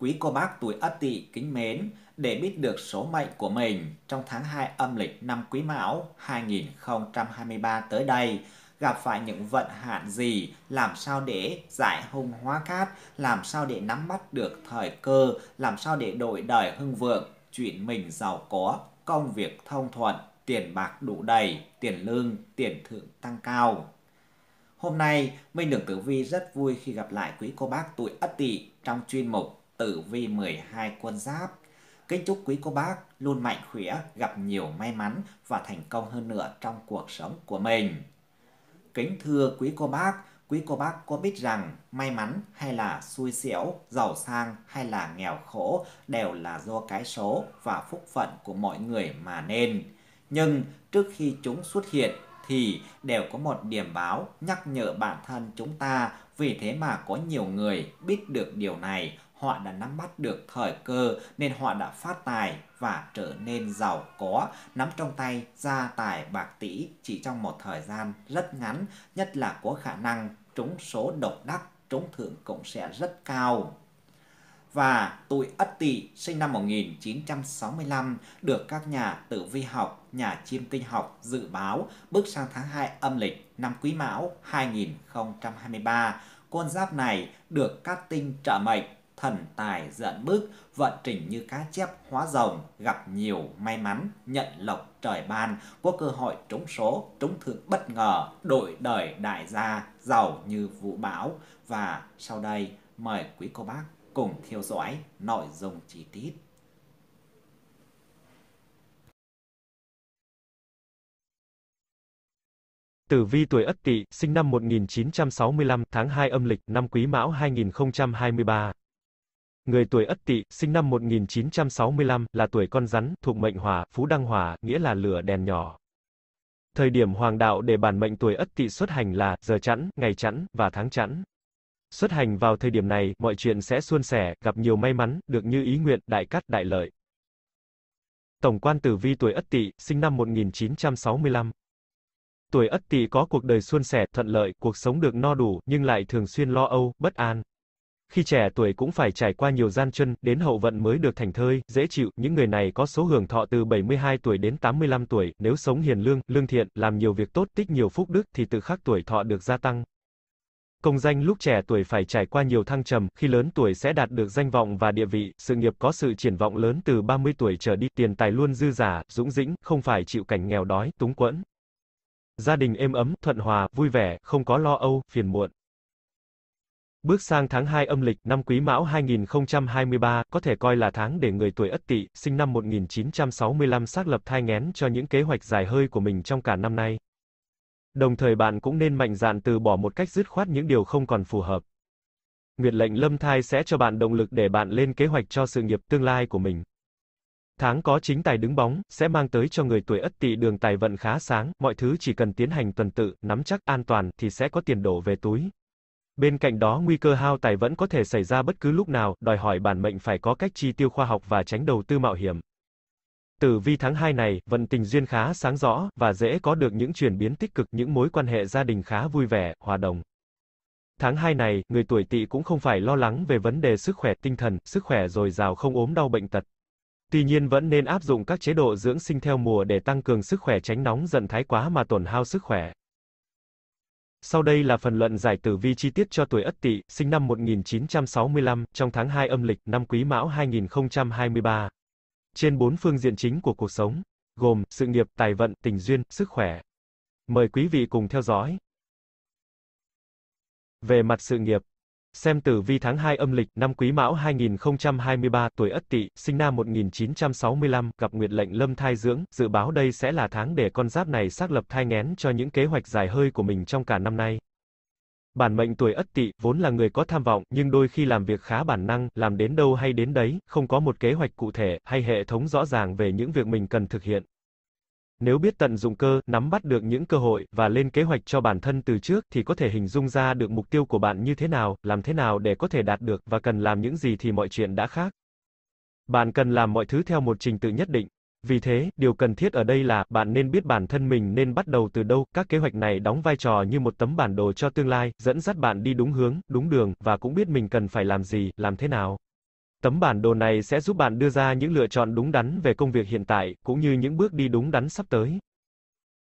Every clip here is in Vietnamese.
Quý cô bác tuổi Ất Tỵ kính mến, để biết được số mệnh của mình trong tháng 2 âm lịch năm Quý Mão 2023 tới đây, gặp phải những vận hạn gì, làm sao để giải hung hóa cát, làm sao để nắm bắt được thời cơ, làm sao để đổi đời hưng vượng, chuyện mình giàu có, công việc thông thuận, tiền bạc đủ đầy, tiền lương, tiền thưởng tăng cao. Hôm nay, Minh Đường Tử Vi rất vui khi gặp lại quý cô bác tuổi Ất Tỵ trong chuyên mục Tử Vi 12 quân giáp. Kính chúc quý cô bác luôn mạnh khỏe, gặp nhiều may mắn và thành công hơn nữa trong cuộc sống của mình. Kính thưa quý cô bác, quý cô bác có biết rằng may mắn hay là xui xẻo, giàu sang hay là nghèo khổ đều là do cái số và phúc phận của mọi người mà nên. Nhưng trước khi chúng xuất hiện thì đều có một điểm báo nhắc nhở bản thân chúng ta. Vì thế mà có nhiều người biết được điều này, họ đã nắm bắt được thời cơ nên họ đã phát tài và trở nên giàu có, nắm trong tay gia tài bạc tỷ chỉ trong một thời gian rất ngắn, nhất là có khả năng trúng số độc đắc, trúng thưởng cũng sẽ rất cao. Và tuổi Ất Tỵ sinh năm 1965 được các nhà tử vi học, nhà chiêm tinh học dự báo bước sang tháng 2 âm lịch năm Quý Mão 2023. Con giáp này được các tinh trợ mệnh thần tài giận bước, vận trình như cá chép hóa rồng, gặp nhiều may mắn, nhận lộc trời ban, có cơ hội trúng số, trúng thưởng bất ngờ, đổi đời đại gia, giàu như vũ bão. Và sau đây mời quý cô bác cùng theo dõi nội dung chi tiết. Tử vi tuổi Ất Tỵ, sinh năm 1965, tháng 2 âm lịch, năm Quý Mão 2023. Người tuổi Ất Tỵ, sinh năm 1965, là tuổi con rắn, thuộc mệnh Hỏa, phú đăng hỏa, nghĩa là lửa đèn nhỏ. Thời điểm hoàng đạo để bản mệnh tuổi Ất Tỵ xuất hành là giờ chẵn, ngày chẵn và tháng chẵn. Xuất hành vào thời điểm này, mọi chuyện sẽ suôn sẻ, gặp nhiều may mắn, được như ý nguyện, đại cát đại lợi. Tổng quan tử vi tuổi Ất Tỵ, sinh năm 1965. Tuổi Ất Tỵ có cuộc đời suôn sẻ, thuận lợi, cuộc sống được no đủ, nhưng lại thường xuyên lo âu, bất an. Khi trẻ tuổi cũng phải trải qua nhiều gian chân đến hậu vận mới được thành thơi, dễ chịu, những người này có số hưởng thọ từ 72 tuổi đến 85 tuổi, nếu sống hiền lương, lương thiện, làm nhiều việc tốt, tích nhiều phúc đức thì tự khắc tuổi thọ được gia tăng. Công danh lúc trẻ tuổi phải trải qua nhiều thăng trầm, khi lớn tuổi sẽ đạt được danh vọng và địa vị, sự nghiệp có sự triển vọng lớn từ 30 tuổi trở đi, tiền tài luôn dư giả, dũng dĩnh, không phải chịu cảnh nghèo đói, túng quẫn. Gia đình êm ấm, thuận hòa, vui vẻ, không có lo âu, phiền muộn. Bước sang tháng 2 âm lịch, năm Quý Mão 2023, có thể coi là tháng để người tuổi Ất Tỵ, sinh năm 1965 xác lập thai nghén cho những kế hoạch dài hơi của mình trong cả năm nay. Đồng thời bạn cũng nên mạnh dạn từ bỏ một cách dứt khoát những điều không còn phù hợp. Nguyệt lệnh lâm thai sẽ cho bạn động lực để bạn lên kế hoạch cho sự nghiệp tương lai của mình. Tháng có chính tài đứng bóng, sẽ mang tới cho người tuổi ất tỵ đường tài vận khá sáng, mọi thứ chỉ cần tiến hành tuần tự, nắm chắc an toàn, thì sẽ có tiền đổ về túi. Bên cạnh đó nguy cơ hao tài vẫn có thể xảy ra bất cứ lúc nào, đòi hỏi bản mệnh phải có cách chi tiêu khoa học và tránh đầu tư mạo hiểm. Tử vi tháng 2 này, vận tình duyên khá sáng rõ, và dễ có được những chuyển biến tích cực, những mối quan hệ gia đình khá vui vẻ, hòa đồng. Tháng 2 này, người tuổi tỵ cũng không phải lo lắng về vấn đề sức khỏe tinh thần, sức khỏe dồi dào không ốm đau bệnh tật. Tuy nhiên vẫn nên áp dụng các chế độ dưỡng sinh theo mùa để tăng cường sức khỏe tránh nóng giận thái quá mà tổn hao sức khỏe. Sau đây là phần luận giải tử vi chi tiết cho tuổi Ất Tỵ, sinh năm 1965, trong tháng 2 âm lịch, năm Quý Mão 2023 trên bốn phương diện chính của cuộc sống, gồm sự nghiệp, tài vận, tình duyên, sức khỏe. Mời quý vị cùng theo dõi. Về mặt sự nghiệp, xem tử vi tháng 2 âm lịch năm Quý Mão 2023, tuổi Ất Tỵ, sinh năm 1965, gặp nguyệt lệnh lâm thai dưỡng, dự báo đây sẽ là tháng để con giáp này xác lập thai nghén cho những kế hoạch dài hơi của mình trong cả năm nay. Bản mệnh tuổi Ất Tỵ vốn là người có tham vọng, nhưng đôi khi làm việc khá bản năng, làm đến đâu hay đến đấy, không có một kế hoạch cụ thể hay hệ thống rõ ràng về những việc mình cần thực hiện. Nếu biết tận dụng cơ, nắm bắt được những cơ hội và lên kế hoạch cho bản thân từ trước thì có thể hình dung ra được mục tiêu của bạn như thế nào, làm thế nào để có thể đạt được và cần làm những gì thì mọi chuyện đã khác. Bạn cần làm mọi thứ theo một trình tự nhất định, vì thế, điều cần thiết ở đây là, bạn nên biết bản thân mình nên bắt đầu từ đâu, các kế hoạch này đóng vai trò như một tấm bản đồ cho tương lai, dẫn dắt bạn đi đúng hướng, đúng đường, và cũng biết mình cần phải làm gì, làm thế nào. Tấm bản đồ này sẽ giúp bạn đưa ra những lựa chọn đúng đắn về công việc hiện tại, cũng như những bước đi đúng đắn sắp tới.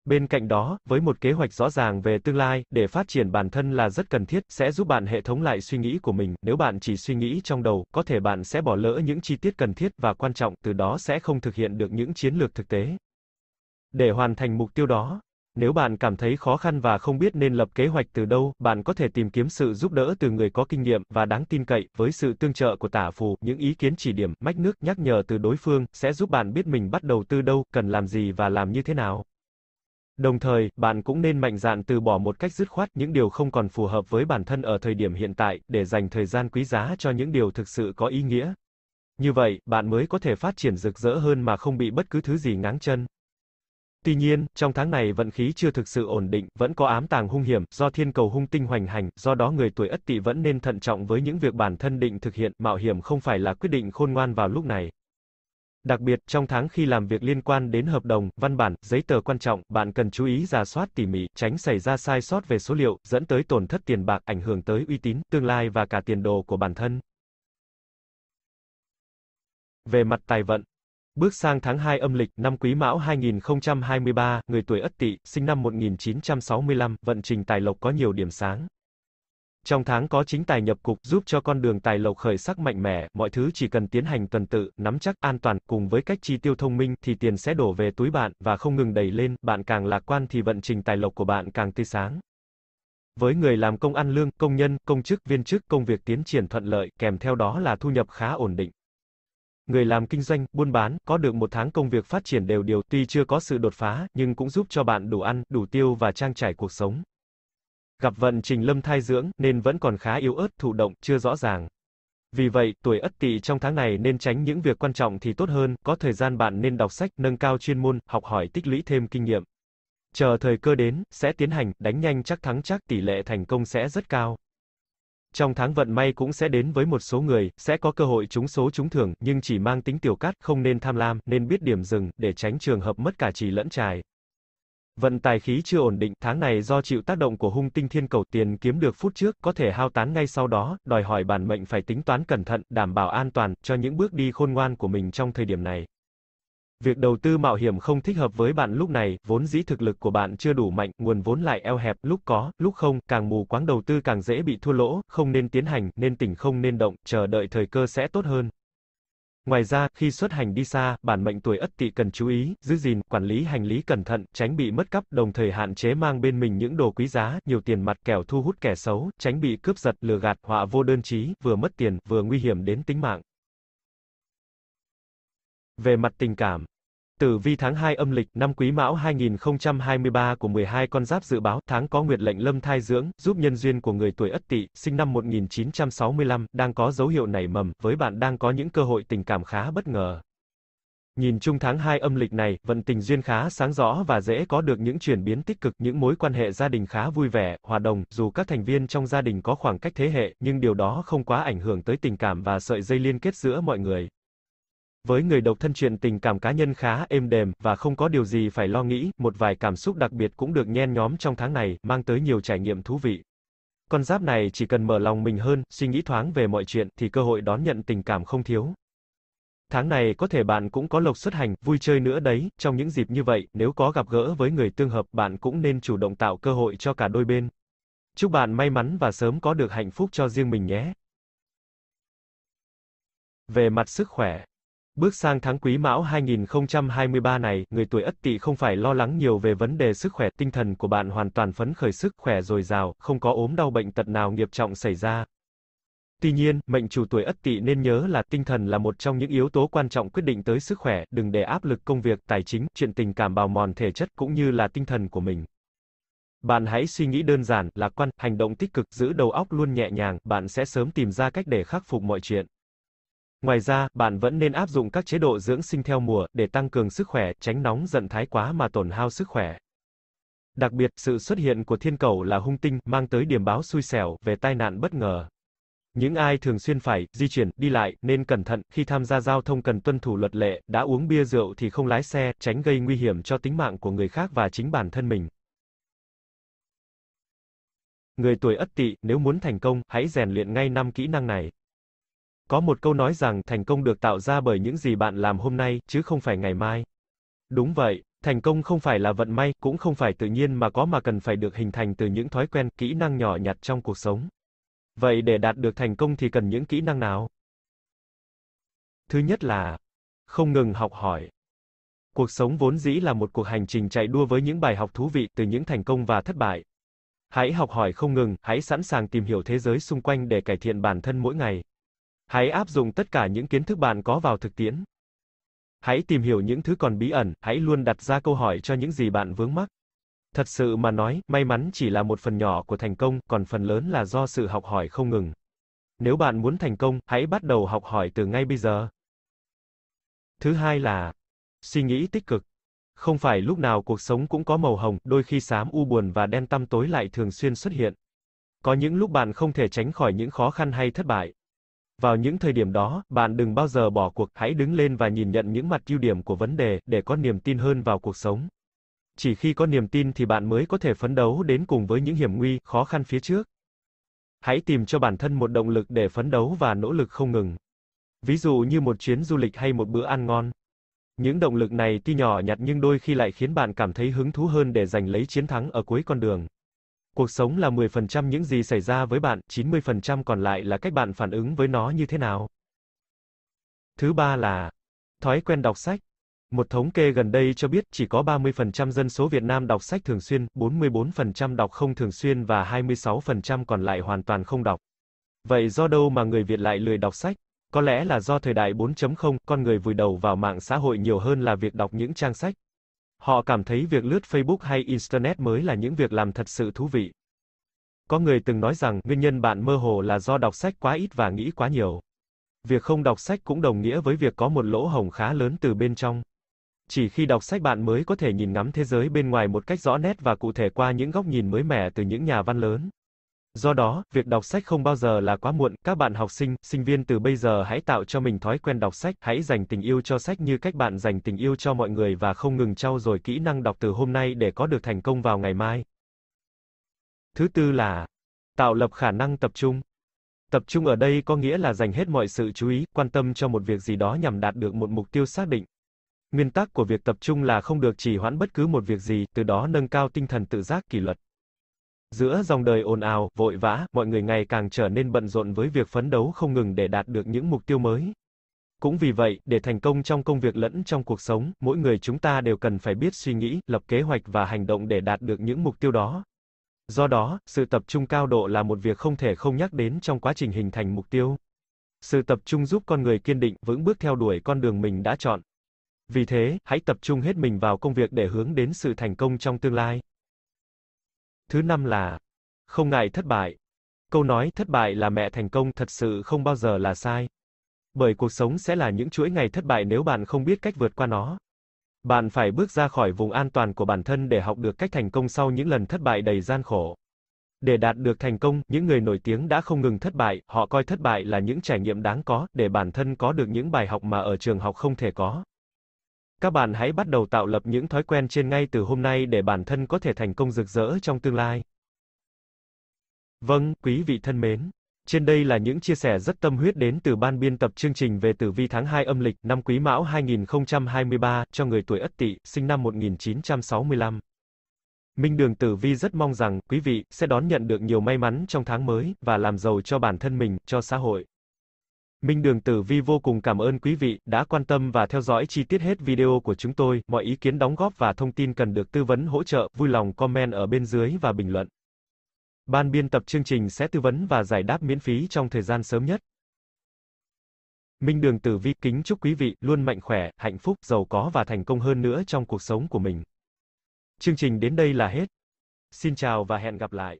Bên cạnh đó, với một kế hoạch rõ ràng về tương lai, để phát triển bản thân là rất cần thiết, sẽ giúp bạn hệ thống lại suy nghĩ của mình. Nếu bạn chỉ suy nghĩ trong đầu, có thể bạn sẽ bỏ lỡ những chi tiết cần thiết và quan trọng, từ đó sẽ không thực hiện được những chiến lược thực tế. Để hoàn thành mục tiêu đó, nếu bạn cảm thấy khó khăn và không biết nên lập kế hoạch từ đâu, bạn có thể tìm kiếm sự giúp đỡ từ người có kinh nghiệm và đáng tin cậy, với sự tương trợ của tả phù, những ý kiến chỉ điểm, mách nước, nhắc nhở từ đối phương, sẽ giúp bạn biết mình bắt đầu từ đâu, cần làm gì và làm như thế nào. Đồng thời, bạn cũng nên mạnh dạn từ bỏ một cách dứt khoát những điều không còn phù hợp với bản thân ở thời điểm hiện tại, để dành thời gian quý giá cho những điều thực sự có ý nghĩa. Như vậy, bạn mới có thể phát triển rực rỡ hơn mà không bị bất cứ thứ gì ngáng chân. Tuy nhiên, trong tháng này vận khí chưa thực sự ổn định, vẫn có ám tàng hung hiểm, do thiên cầu hung tinh hoành hành, do đó người tuổi Ất Tỵ vẫn nên thận trọng với những việc bản thân định thực hiện, mạo hiểm không phải là quyết định khôn ngoan vào lúc này. Đặc biệt, trong tháng khi làm việc liên quan đến hợp đồng, văn bản, giấy tờ quan trọng, bạn cần chú ý giả soát tỉ mỉ, tránh xảy ra sai sót về số liệu, dẫn tới tổn thất tiền bạc, ảnh hưởng tới uy tín, tương lai và cả tiền đồ của bản thân. Về mặt tài vận, Bước sang tháng 2 âm lịch, năm Quý Mão 2023, người tuổi Ất Tỵ, sinh năm 1965, vận trình tài lộc có nhiều điểm sáng. Trong tháng có chính tài nhập cục giúp cho con đường tài lộc khởi sắc mạnh mẽ, mọi thứ chỉ cần tiến hành tuần tự, nắm chắc, an toàn, cùng với cách chi tiêu thông minh thì tiền sẽ đổ về túi bạn và không ngừng đầy lên, bạn càng lạc quan thì vận trình tài lộc của bạn càng tươi sáng. Với người làm công ăn lương, công nhân, công chức, viên chức, công việc tiến triển thuận lợi, kèm theo đó là thu nhập khá ổn định. Người làm kinh doanh, buôn bán, có được một tháng công việc phát triển đều điều, tuy chưa có sự đột phá, nhưng cũng giúp cho bạn đủ ăn, đủ tiêu và trang trải cuộc sống. Gặp vận trình lâm thai dưỡng, nên vẫn còn khá yếu ớt, thụ động, chưa rõ ràng. Vì vậy, tuổi ất tỵ trong tháng này nên tránh những việc quan trọng thì tốt hơn, có thời gian bạn nên đọc sách, nâng cao chuyên môn, học hỏi tích lũy thêm kinh nghiệm. Chờ thời cơ đến, sẽ tiến hành, đánh nhanh chắc thắng chắc tỷ lệ thành công sẽ rất cao. Trong tháng vận may cũng sẽ đến với một số người, sẽ có cơ hội trúng số trúng thưởng, nhưng chỉ mang tính tiểu cát, không nên tham lam, nên biết điểm dừng, để tránh trường hợp mất cả trì lẫn trài. Vận tài khí chưa ổn định, tháng này do chịu tác động của hung tinh thiên cầu tiền kiếm được phút trước, có thể hao tán ngay sau đó, đòi hỏi bản mệnh phải tính toán cẩn thận, đảm bảo an toàn, cho những bước đi khôn ngoan của mình trong thời điểm này. Việc đầu tư mạo hiểm không thích hợp với bạn lúc này, vốn dĩ thực lực của bạn chưa đủ mạnh, nguồn vốn lại eo hẹp, lúc có, lúc không, càng mù quáng đầu tư càng dễ bị thua lỗ, không nên tiến hành, nên tỉnh không nên động, chờ đợi thời cơ sẽ tốt hơn. Ngoài ra, khi xuất hành đi xa, bản mệnh tuổi Ất Tỵ cần chú ý, giữ gìn, quản lý hành lý cẩn thận, tránh bị mất cắp, đồng thời hạn chế mang bên mình những đồ quý giá, nhiều tiền mặt kẻo thu hút kẻ xấu, tránh bị cướp giật, lừa gạt, họa vô đơn chí, vừa mất tiền, vừa nguy hiểm đến tính mạng. Về mặt tình cảm, Tử vi tháng 2 âm lịch năm Quý Mão 2023 của 12 con giáp dự báo tháng có nguyệt lệnh lâm thai dưỡng, giúp nhân duyên của người tuổi Ất Tỵ, sinh năm 1965, đang có dấu hiệu nảy mầm, với bạn đang có những cơ hội tình cảm khá bất ngờ. Nhìn chung tháng 2 âm lịch này, vận tình duyên khá sáng rõ và dễ có được những chuyển biến tích cực, những mối quan hệ gia đình khá vui vẻ, hòa đồng, dù các thành viên trong gia đình có khoảng cách thế hệ, nhưng điều đó không quá ảnh hưởng tới tình cảm và sợi dây liên kết giữa mọi người. Với người độc thân chuyện tình cảm cá nhân khá êm đềm, và không có điều gì phải lo nghĩ, một vài cảm xúc đặc biệt cũng được nhen nhóm trong tháng này, mang tới nhiều trải nghiệm thú vị. Con giáp này chỉ cần mở lòng mình hơn, suy nghĩ thoáng về mọi chuyện, thì cơ hội đón nhận tình cảm không thiếu. Tháng này có thể bạn cũng có lộc xuất hành, vui chơi nữa đấy, trong những dịp như vậy, nếu có gặp gỡ với người tương hợp, bạn cũng nên chủ động tạo cơ hội cho cả đôi bên. Chúc bạn may mắn và sớm có được hạnh phúc cho riêng mình nhé. Về mặt sức khỏe Bước sang tháng Quý Mão 2023 này, người tuổi Ất Tỵ không phải lo lắng nhiều về vấn đề sức khỏe, tinh thần của bạn hoàn toàn phấn khởi sức khỏe dồi dào, không có ốm đau bệnh tật nào nghiệp trọng xảy ra. Tuy nhiên, mệnh chủ tuổi Ất Tỵ nên nhớ là tinh thần là một trong những yếu tố quan trọng quyết định tới sức khỏe, đừng để áp lực công việc, tài chính, chuyện tình cảm bào mòn thể chất cũng như là tinh thần của mình. Bạn hãy suy nghĩ đơn giản, lạc quan, hành động tích cực, giữ đầu óc luôn nhẹ nhàng, bạn sẽ sớm tìm ra cách để khắc phục mọi chuyện. Ngoài ra, bạn vẫn nên áp dụng các chế độ dưỡng sinh theo mùa, để tăng cường sức khỏe, tránh nóng giận thái quá mà tổn hao sức khỏe. Đặc biệt, sự xuất hiện của thiên cầu là hung tinh, mang tới điểm báo xui xẻo, về tai nạn bất ngờ. Những ai thường xuyên phải, di chuyển, đi lại, nên cẩn thận, khi tham gia giao thông cần tuân thủ luật lệ, đã uống bia rượu thì không lái xe, tránh gây nguy hiểm cho tính mạng của người khác và chính bản thân mình. Người tuổi Ất Tỵ, nếu muốn thành công, hãy rèn luyện ngay năm kỹ năng này. Có một câu nói rằng thành công được tạo ra bởi những gì bạn làm hôm nay, chứ không phải ngày mai. Đúng vậy, thành công không phải là vận may, cũng không phải tự nhiên mà có mà cần phải được hình thành từ những thói quen, kỹ năng nhỏ nhặt trong cuộc sống. Vậy để đạt được thành công thì cần những kỹ năng nào? Thứ nhất là không ngừng học hỏi. Cuộc sống vốn dĩ là một cuộc hành trình chạy đua với những bài học thú vị từ những thành công và thất bại. Hãy học hỏi không ngừng, hãy sẵn sàng tìm hiểu thế giới xung quanh để cải thiện bản thân mỗi ngày. Hãy áp dụng tất cả những kiến thức bạn có vào thực tiễn. Hãy tìm hiểu những thứ còn bí ẩn, hãy luôn đặt ra câu hỏi cho những gì bạn vướng mắc. Thật sự mà nói, may mắn chỉ là một phần nhỏ của thành công, còn phần lớn là do sự học hỏi không ngừng. Nếu bạn muốn thành công, hãy bắt đầu học hỏi từ ngay bây giờ. Thứ hai là suy nghĩ tích cực. Không phải lúc nào cuộc sống cũng có màu hồng, đôi khi xám u buồn và đen tăm tối lại thường xuyên xuất hiện. Có những lúc bạn không thể tránh khỏi những khó khăn hay thất bại. Vào những thời điểm đó, bạn đừng bao giờ bỏ cuộc, hãy đứng lên và nhìn nhận những mặt ưu điểm của vấn đề, để có niềm tin hơn vào cuộc sống. Chỉ khi có niềm tin thì bạn mới có thể phấn đấu đến cùng với những hiểm nguy, khó khăn phía trước. Hãy tìm cho bản thân một động lực để phấn đấu và nỗ lực không ngừng. Ví dụ như một chuyến du lịch hay một bữa ăn ngon. Những động lực này tuy nhỏ nhặt nhưng đôi khi lại khiến bạn cảm thấy hứng thú hơn để giành lấy chiến thắng ở cuối con đường. Cuộc sống là 10% những gì xảy ra với bạn, 90% còn lại là cách bạn phản ứng với nó như thế nào. Thứ ba là thói quen đọc sách. Một thống kê gần đây cho biết chỉ có 30% dân số Việt Nam đọc sách thường xuyên, 44% đọc không thường xuyên và 26% còn lại hoàn toàn không đọc. Vậy do đâu mà người Việt lại lười đọc sách? Có lẽ là do thời đại 4.0, con người vùi đầu vào mạng xã hội nhiều hơn là việc đọc những trang sách. Họ cảm thấy việc lướt Facebook hay Internet mới là những việc làm thật sự thú vị. Có người từng nói rằng, nguyên nhân bạn mơ hồ là do đọc sách quá ít và nghĩ quá nhiều. Việc không đọc sách cũng đồng nghĩa với việc có một lỗ hổng khá lớn từ bên trong. Chỉ khi đọc sách bạn mới có thể nhìn ngắm thế giới bên ngoài một cách rõ nét và cụ thể qua những góc nhìn mới mẻ từ những nhà văn lớn. Do đó, việc đọc sách không bao giờ là quá muộn, các bạn học sinh, sinh viên từ bây giờ hãy tạo cho mình thói quen đọc sách, hãy dành tình yêu cho sách như cách bạn dành tình yêu cho mọi người và không ngừng trau dồi kỹ năng đọc từ hôm nay để có được thành công vào ngày mai. Thứ tư là tạo lập khả năng tập trung. Tập trung ở đây có nghĩa là dành hết mọi sự chú ý, quan tâm cho một việc gì đó nhằm đạt được một mục tiêu xác định. Nguyên tắc của việc tập trung là không được trì hoãn bất cứ một việc gì, từ đó nâng cao tinh thần tự giác kỷ luật. Giữa dòng đời ồn ào, vội vã, mọi người ngày càng trở nên bận rộn với việc phấn đấu không ngừng để đạt được những mục tiêu mới. Cũng vì vậy, để thành công trong công việc lẫn trong cuộc sống, mỗi người chúng ta đều cần phải biết suy nghĩ, lập kế hoạch và hành động để đạt được những mục tiêu đó. Do đó, sự tập trung cao độ là một việc không thể không nhắc đến trong quá trình hình thành mục tiêu. Sự tập trung giúp con người kiên định, vững bước theo đuổi con đường mình đã chọn. Vì thế, hãy tập trung hết mình vào công việc để hướng đến sự thành công trong tương lai. Thứ năm là không ngại thất bại. Câu nói thất bại là mẹ thành công thật sự không bao giờ là sai. Bởi cuộc sống sẽ là những chuỗi ngày thất bại nếu bạn không biết cách vượt qua nó. Bạn phải bước ra khỏi vùng an toàn của bản thân để học được cách thành công sau những lần thất bại đầy gian khổ. Để đạt được thành công, những người nổi tiếng đã không ngừng thất bại, họ coi thất bại là những trải nghiệm đáng có, để bản thân có được những bài học mà ở trường học không thể có. Các bạn hãy bắt đầu tạo lập những thói quen trên ngay từ hôm nay để bản thân có thể thành công rực rỡ trong tương lai. Vâng, quý vị thân mến. Trên đây là những chia sẻ rất tâm huyết đến từ ban biên tập chương trình về tử vi tháng 2 âm lịch năm Quý Mão 2023 cho người tuổi Ất Tỵ, sinh năm 1965. Minh Đường Tử Vi rất mong rằng quý vị sẽ đón nhận được nhiều may mắn trong tháng mới và làm giàu cho bản thân mình, cho xã hội. Minh Đường Tử Vi vô cùng cảm ơn quý vị đã quan tâm và theo dõi chi tiết hết video của chúng tôi. Mọi ý kiến đóng góp và thông tin cần được tư vấn hỗ trợ, vui lòng comment ở bên dưới và bình luận. Ban biên tập chương trình sẽ tư vấn và giải đáp miễn phí trong thời gian sớm nhất. Minh Đường Tử Vi kính chúc quý vị luôn mạnh khỏe, hạnh phúc, giàu có và thành công hơn nữa trong cuộc sống của mình. Chương trình đến đây là hết. Xin chào và hẹn gặp lại.